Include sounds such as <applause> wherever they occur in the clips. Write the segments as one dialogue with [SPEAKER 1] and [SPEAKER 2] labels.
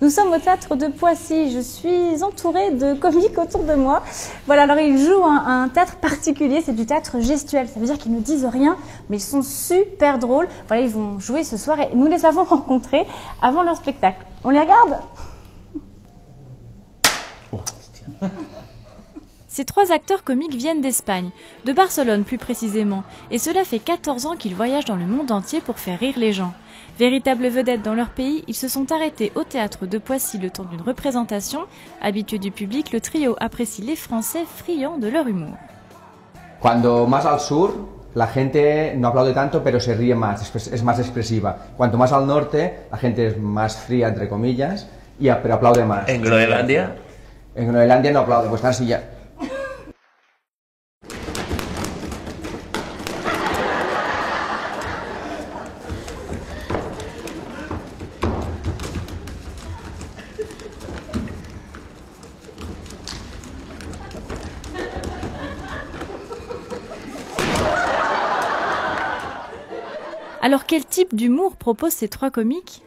[SPEAKER 1] Nous sommes au théâtre de Poissy. Je suis entourée de comiques autour de moi. Voilà, alors ils jouent un, théâtre particulier, c'est du théâtre gestuel. Ça veut dire qu'ils ne disent rien, mais ils sont super drôles. Voilà, ils vont jouer ce soir et nous les avons <laughs> rencontrés avant leur spectacle. On les regarde? Ces trois acteurs comiques viennent d'Espagne, de Barcelone plus précisément, et cela fait 14 ans qu'ils voyagent dans le monde entier pour faire rire les gens. Véritables vedettes dans leur pays, ils se sont arrêtés au théâtre de Poissy le temps d'une représentation. Habitué du public, le trio apprécie les Français friands de leur humour.
[SPEAKER 2] Cuando más al sur, la gente no aplaude tanto, pero se ríe más, es, más expresiva. Cuanto más al norte, la gente es más fría, entre comillas, y, pero aplaude más.
[SPEAKER 3] ¿En Groenlandia?
[SPEAKER 2] En Groenlandia no aplaude, pues están así ya.
[SPEAKER 1] Alors quel type d'humour proposent ces trois comiques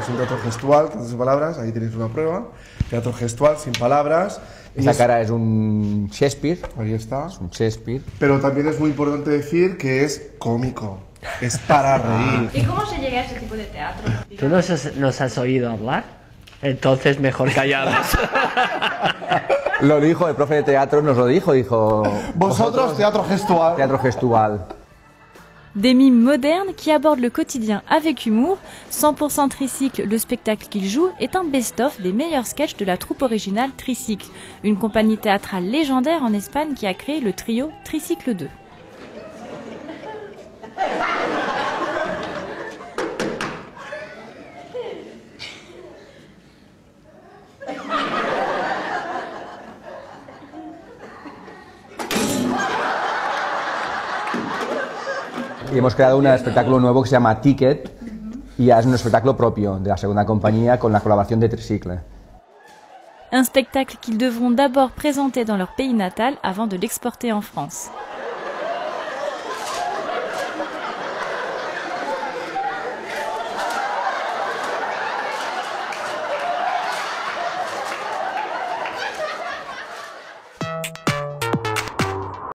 [SPEAKER 4] Es un teatro gestual, teatro sin palabras, ahí tenéis una prueba. Teatro gestual, sin palabras. Y
[SPEAKER 2] Esa
[SPEAKER 4] es-
[SPEAKER 2] cara es un Shakespeare,
[SPEAKER 4] Ahí está.
[SPEAKER 2] es un Shakespeare.
[SPEAKER 4] Pero también es muy importante decir que es cómico. Es para reír.
[SPEAKER 1] ¿Y cómo se llega a este tipo de teatro
[SPEAKER 3] ¿Tú nos has, nos has oído hablar? Entonces mejor callados. <laughs>
[SPEAKER 2] Lo dijo el profe de teatro, nos lo dijo, dijo...
[SPEAKER 4] Vosotros, teatro gestual.
[SPEAKER 2] Teatro gestual.
[SPEAKER 1] Des mimes modernes qui abordent le quotidien avec humour. 100% Tricycle, le spectacle qu'ils jouent, est un best-of des meilleurs sketchs de la troupe originale Tricycle, une compagnie théâtrale légendaire en Espagne qui a créé le trio Tricycle 2.
[SPEAKER 2] Y hemos creado un espectáculo nuevo que se llama Ticket, y es un espectáculo propio de la segunda compañía con la colaboración de Tricicle.
[SPEAKER 1] Un spectacle qu'ils devront d'abord présenter dans leur pays natal avant de l'exporter en France.